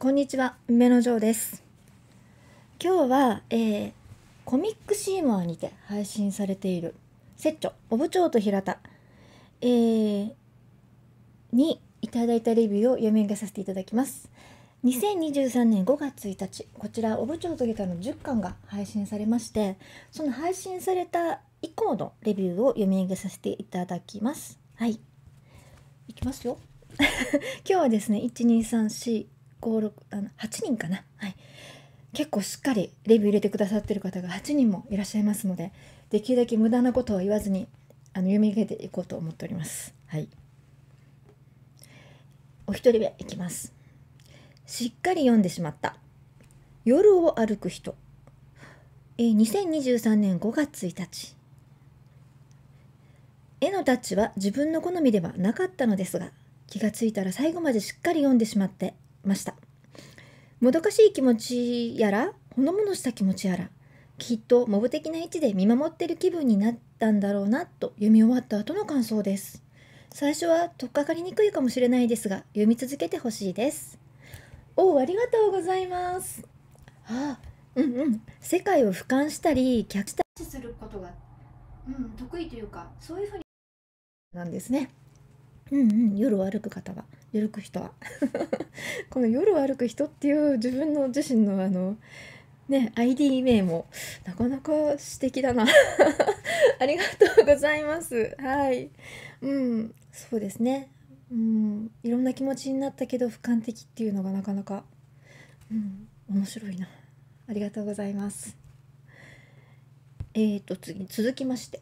こんにちは、梅の城です。今日は、えーコミックシーモアにて配信されている、セッチョ、お部長と平田、えーにいただいたレビューを読み上げさせていただきます。2023年5月1日、こちら、お部長と平田の10巻が配信されまして、その配信された以降のレビューを読み上げさせていただきます。はい。いきますよ。今日はですね1 2 3 4 56あの8人かな？はい。結構しっかりレビュー入れてくださってる方が8人もいらっしゃいますのでできるだけ無駄なことは言わずにあの読み上げていこうと思っております。はい。お一人目いきます。しっかり読んでしまった。夜を歩く人。え2023年5月1日。絵のタッチは自分の好みではなかったのですが気がついたら最後までしっかり読んでしまってました。もどかしい気持ちやらほのぼのした気持ちやらきっとモブ的な位置で見守ってる気分になったんだろうなと読み終わった後の感想です。最初は取っかかりにくいかもしれないですが読み続けてほしいです。おおありがとうございます。ああうんうん。世界を俯瞰したり客視することが、うん、得意というかそういうふうになんですね。うんうん。夜を歩く方は。歩く人は。この夜を歩く人っていう自分の自身のあのね ID 名もなかなか素敵だな。ありがとうございます。はい。うん。そうですね。うん。いろんな気持ちになったけど俯瞰的っていうのがなかなかうん。面白いな。ありがとうございます。えーと次続きまして。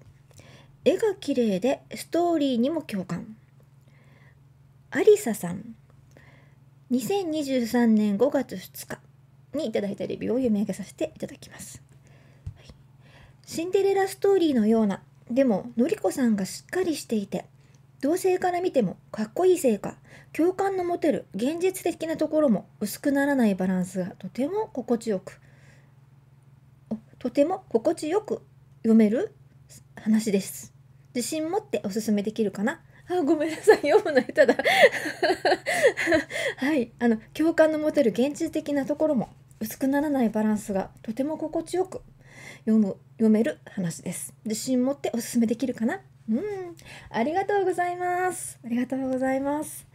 絵が綺麗でストーリーにも共感。アリサさん。2023年5月2日にいただいたレビューを読み上げさせていただきます、はい。シンデレラストーリーのようなでものりこさんがしっかりしていて同性から見てもかっこいいせいか共感の持てる現実的なところも薄くならないバランスがとても心地よくとても心地よく読める話です。自信持っておすすめできるかな？あごめんなさい。読むの下手だ。はい。あの共感の持てる現実的なところも薄くならないバランスがとても心地よく読む読める話です。自信持っておすすめできるかな？うん。ありがとうございます。ありがとうございます。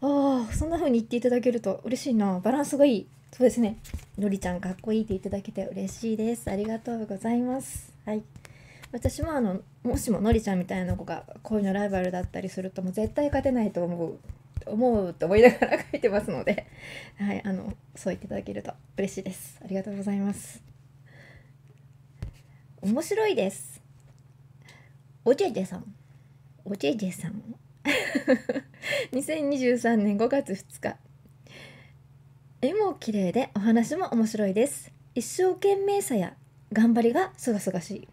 ああそんな風に言っていただけると嬉しいな。バランスがいい。そうですね。のりちゃんかっこいいって言っていただけて嬉しいです。ありがとうございます。はい。私もあのもしものりちゃんみたいな子が恋のライバルだったりするともう絶対勝てないと思う思うと思いながら書いてますので、はい、あのそう言っていただけると嬉しいです。ありがとうございます。面白いです。おじぇじぇさん。おじぇじぇさん2023年5月2日絵も綺麗でお話も面白いです。一生懸命さや頑張りがすがすがしい。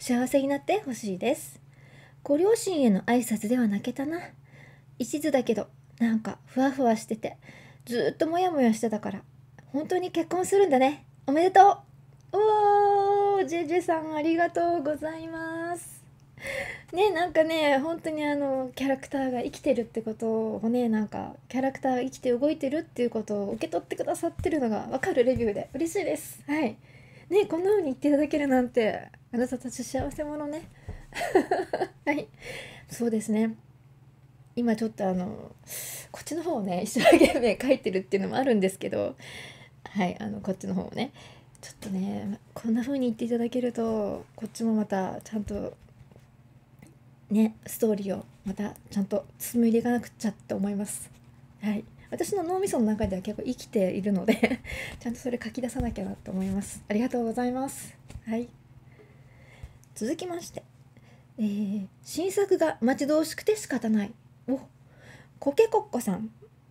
幸せになってほしいです。ご両親への挨拶では泣けたな。一途だけどなんかふわふわしててずっとモヤモヤしてたから本当に結婚するんだね。おめでとう。おージェジェさんありがとうございます。ねなんかね本当にあのキャラクターが生きてるってことをねなんかキャラクターが生きて動いてるっていうことを受け取ってくださってるのが分かるレビューで嬉しいです。はい。ねこんな風に言っていただけるなんてあなたたち幸せ者ね。はい。そうですね。今ちょっとあのこっちの方をね一生懸命書いてるっていうのもあるんですけど。はいあのこっちの方をね。ちょっとねこんな風に言っていただけるとこっちもまたちゃんとねストーリーをまたちゃんと紡いでいかなくっちゃって思います。はい。私の脳みその中では結構生きているので ちゃんとそれ書き出さなきゃなと思います。ありがとうございます。はい。続きまして、えー新作が待ち遠しくて仕方ない。おコケコッコさん。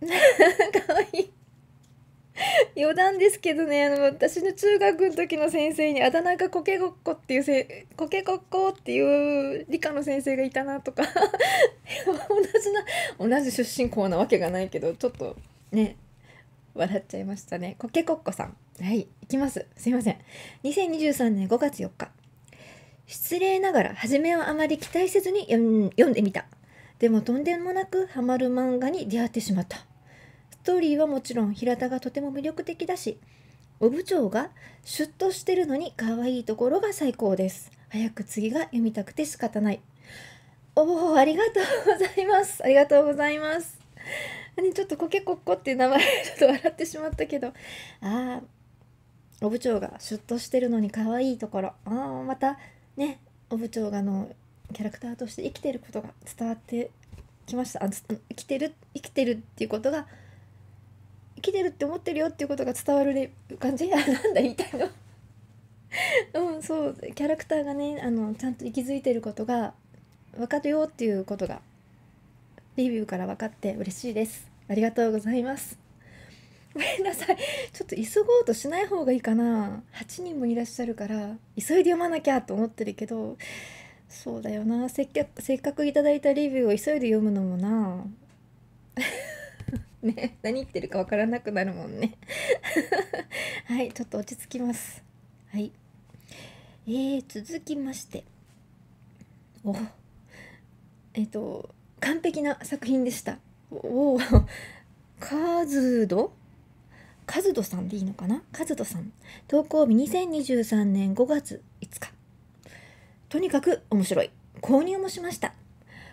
かわいい。余談ですけどね。あの私の中学の時の先生にあだ名がコケコッコっていうせコケコッコっていう理科の先生がいたなとか。同じな同じ出身校なわけがないけどちょっとね笑っちゃいましたね。コケコッコさん。はい行きます。すいません。2023年5月4日。失礼ながら初めはあまり期待せずに読んでみた。でもとんでもなくハマる漫画に出会ってしまった。ストーリーはもちろん平田がとても魅力的だしお部長がシュッとしてるのに可愛いところが最高です。早く次が読みたくて仕方ない。おおありがとうございます。ありがとうございます。ね、ちょっとコケコッコっていう名前ちょっと笑ってしまったけど。ああお部長がシュッとしてるのに可愛いところ。ああまたねお部長がのキャラクターとして生きてることが伝わってきました。あ生きてる生きてるっていうことが生きてるって思ってるよっていうことが伝わる感じあなんだ言いたいの。うんそうキャラクターがねあのちゃんと息づいてることが分かるよっていうことがレビューから分かって嬉しいです。ありがとうございます。ごめんなさい。ちょっと急ごうとしない方がいいかな。8人もいらっしゃるから急いで読まなきゃと思ってるけどそうだよな。せっかせっかくいただいたレビューを急いで読むのもな。ね何言ってるかわからなくなるもんね。はいちょっと落ち着きます。はい。えー、続きまして。おえっ、ー、と完璧な作品でした。おおカズド？カズドさんでいいのかな？カズドさん。投稿日2023年5月5日。とにかく面白い。購入もしました。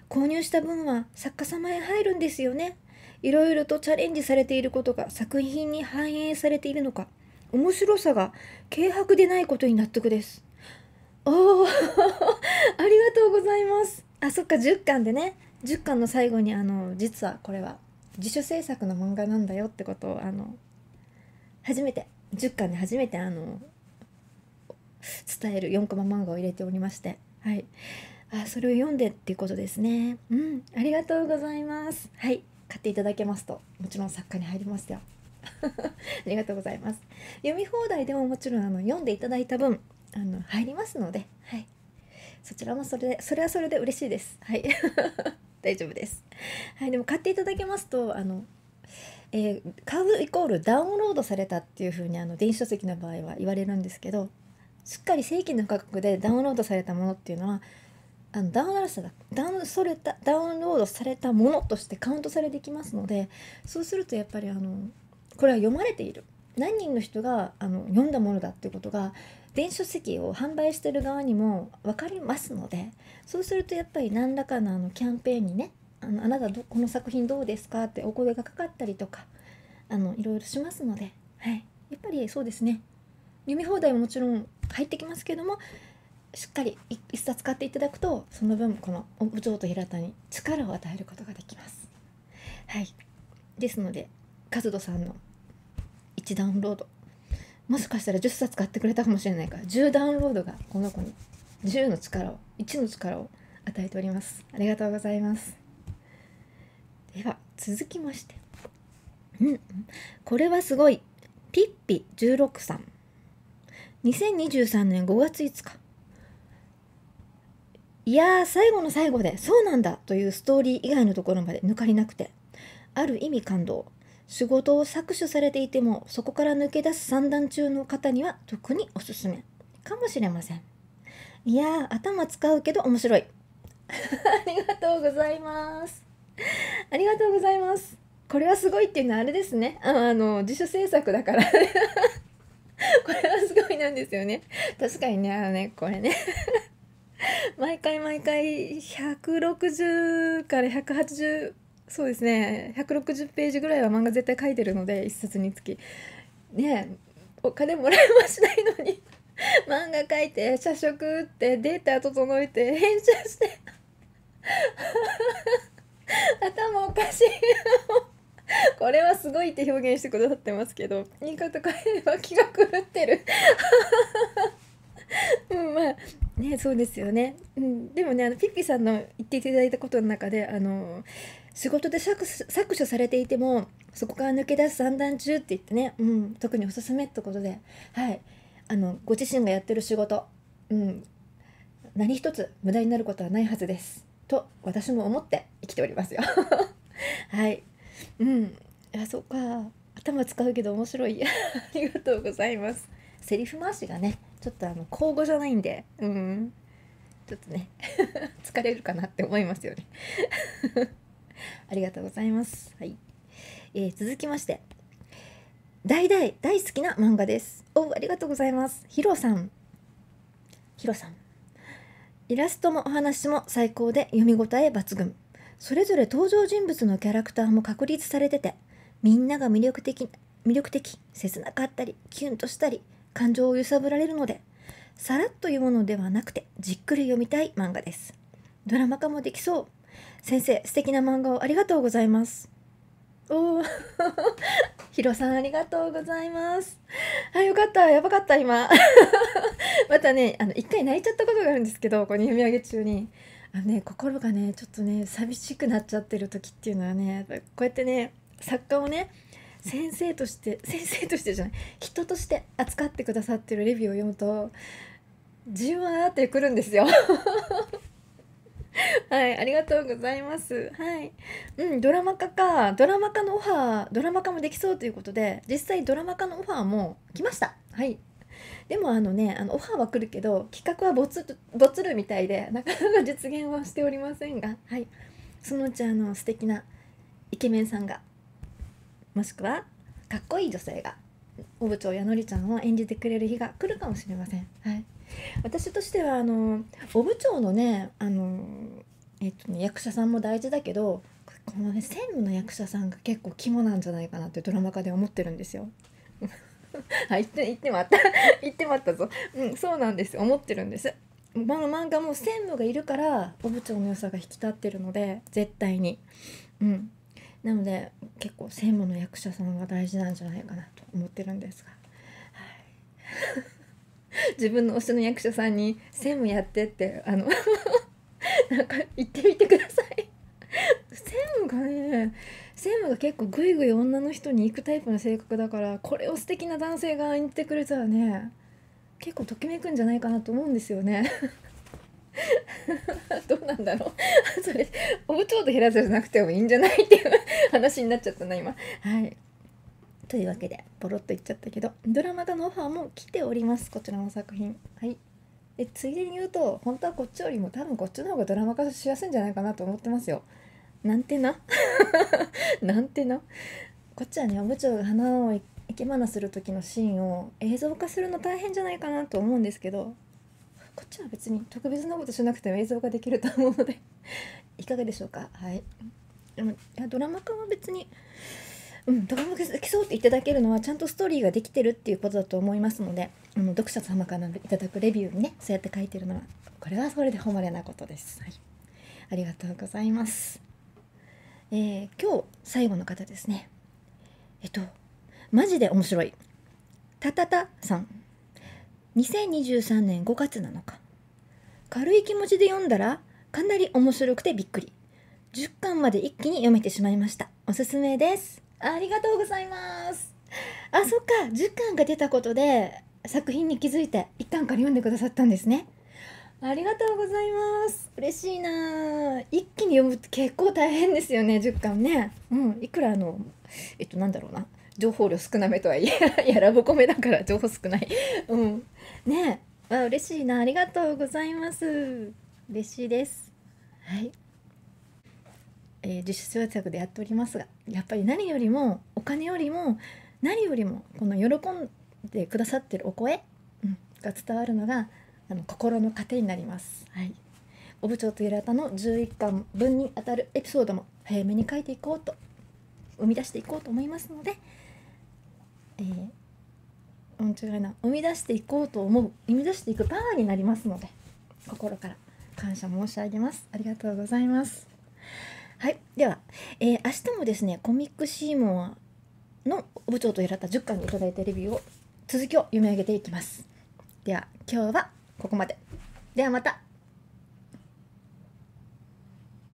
購入した分は作家様へ入るんですよね。いろいろとチャレンジされていることが作品に反映されているのか面白さが軽薄でないことに納得です。おお ありがとうございます。あそっか10巻でね。10巻の最後にあの実はこれは自主制作の漫画なんだよってことをあの初めて10巻で初めてあの伝える4コマ漫画を入れておりまして。はい。あそれを読んでっていうことですね。うん。ありがとうございます。はい。買っていただけますともちろん作家に入りますよ。ありがとうございます。読み放題でももちろんあの読んでいただいた分あの入りますので。はい。そちらもそれでそれはそれで嬉しいです。はい。大丈夫です。はい。でも買っていただけますとあのえー、買うイコールダウンロードされたっていう風にあの電子書籍の場合は言われるんですけどしっかり正規の価格でダウンロードされたものっていうのはあのダウンロードされたダウンダウンロードされたものとしてカウントされてきますのでそうするとやっぱりあのこれは読まれている。何人の人があの読んだものだっていうことが電子書籍を販売してる側にも分かりますのでそうするとやっぱり何らかのあのキャンペーンにねあのあなたどこの作品どうですか？ってお声がかかったりとかあのいろいろしますので、はい、やっぱりそうですね。読み放題ももちろん入ってきますけどもしっかり一冊買っていただくとその分この部長と平田に力を与えることができます。はい、ですのでカズドさんの1ダウンロード。もしかしたら10冊買ってくれたかもしれないから10ダウンロードがこの子に10の力を1の力を与えております。ありがとうございます。では続きまして。うん。これはすごい。ピッピ16さん。2023年5月5日。いやー最後の最後でそうなんだというストーリー以外のところまで抜かりなくてある意味感動。仕事を搾取されていてもそこから抜け出す三段中の方には特におすすめ。かもしれません。いやー頭使うけど面白い。ありがとうございますありがとうございます。これはすごいっていうのはあれですね。あの自主制作だから。これはすごいなんですよね。確かにねあのねこれね。毎回毎回160から180そうですね。160ページぐらいは漫画絶対書いてるので1冊につき。ねお金もらえもしないのに。漫画書いて社食打ってデータ整えて編集して。頭おかしい。これはすごいって表現してくださってますけど言い方変えれば気が狂ってる。うんまあねそうですよね、うん、でもねあのピッピさんの言っていただいたことの中であの仕事で搾取されていてもそこから抜け出す三段中って言ってね、うん、特におすすめってことで、はい、あのご自身がやってる仕事、うん、何一つ無駄になることはないはずです。と私も思って生きておりますよ。はい。うん。あそっか。頭使うけど面白い。ありがとうございます。セリフ回しがねちょっとあの口語じゃないんで。うん。ちょっとね 疲れるかなって思いますよね。ありがとうございます。はい。えー続きまして。大大大好きな漫画です。おありがとうございます。ヒロさん。ヒロさん。イラストもお話も最高で読み応え抜群。それぞれ登場人物のキャラクターも確立されててみんなが魅力的魅力的切なかったりキュンとしたり感情を揺さぶられるのでさらっと読むのではなくてじっくり読みたい漫画です。ドラマ化もできそう。先生素敵な漫画をありがとうございます。おお ヒロさんありがとうございます。あよかった。やばかった今。またねあの一回泣いちゃったことがあるんですけどこの読み上げ中に。あのね心がねちょっとね寂しくなっちゃってる時っていうのはねこうやってね作家をね先生として 先生としてじゃない人として扱ってくださってるレビューを読むとじわーってくるんですよ。はいありがとうございます。はい。うんドラマ化か。ドラマ化のオファードラマ化もできそうということで実際ドラマ化のオファーも来ました。はい。でもあのねあのオファーは来るけど企画はボツボツるみたいでなかなか実現はしておりませんが。はい。そのうちあの素敵なイケメンさんがもしくはかっこいい女性がお部長やのりちゃんを演じてくれる日が来るかもしれません。はい、私としてはあのお部長のねあの、えっとね、役者さんも大事だけどこのね専務の役者さんが結構肝なんじゃないかなってドラマ化で思ってるんですよ。あ言って言ってまった 言ってまったぞ。うんそうなんです思ってるんです。この漫画も専務がいるからお部長の良さが引き立ってるので絶対に。うんなので結構専務の役者さんが大事なんじゃないかなと思ってるんですが、自分の推しの役者さんに「専務やって」ってあのなんか言ってみてください。専務がね専務が結構グイグイ女の人に行くタイプの性格だからこれを素敵な男性が演じてくれたらね結構ときめくんじゃないかなと思うんですよね。どうなんだろう。それお部長と減らずじゃなくてもいいんじゃないっていう話になっちゃったな今。はい。というわけでポロッと言っちゃったけどドラマ化のオファーも来ております。こちらの作品。はい。でついでに言うと本当はこっちよりも多分こっちの方がドラマ化しやすいんじゃないかなと思ってますよ。なんてな？なんてな？こっちはねお部長が花を生け花する時のシーンを映像化するの大変じゃないかなと思うんですけどこっちは別に特別なことしなくても映像化できると思うのでいかがでしょうか？はい。でもいやドラマ化は別にうんドラマ化できそうって言っていただけるのはちゃんとストーリーができてるっていうことだと思いますのであの読者様からいただくレビューにねそうやって書いてるのはこれはそれで誉れなことです、はい、ありがとうございます。えー今日最後の方ですね。えっとマジで面白い。たたたさん。2023年5月7日。軽い気持ちで読んだらかなり面白くてびっくり。10巻まで一気に読めてしまいました。おすすめですありがとうございます。あそっか。10巻が出たことで作品に気づいて1巻から読んでくださったんですね。ありがとうございます。嬉しいな。一気に読むって結構大変ですよね10巻ね。うん。いくらあのえっとなんだろうな。情報量少なめとはいえ やらぼこめだから情報少ない。うん。ね。えあ嬉しいな。ありがとうございます。嬉しいです。はい。えー、自主制作でやっておりますがやっぱり何よりもお金よりも何よりもこの喜んでくださってるお声、うん、が伝わるのがあの心の糧になります。はい、お部長とゆらたの11巻分にあたるエピソードも早めに書いていこうと生み出していこうと思いますので、えーうん、違いな生み出していこうと思う生み出していくパワーになりますので心から感謝申し上げます。ありがとうございますはいでは、えー明日もですねコミックシーモアの部長とやらった10巻にいただいたレビューを続きを読み上げていきます。では今日はここまで。ではまた。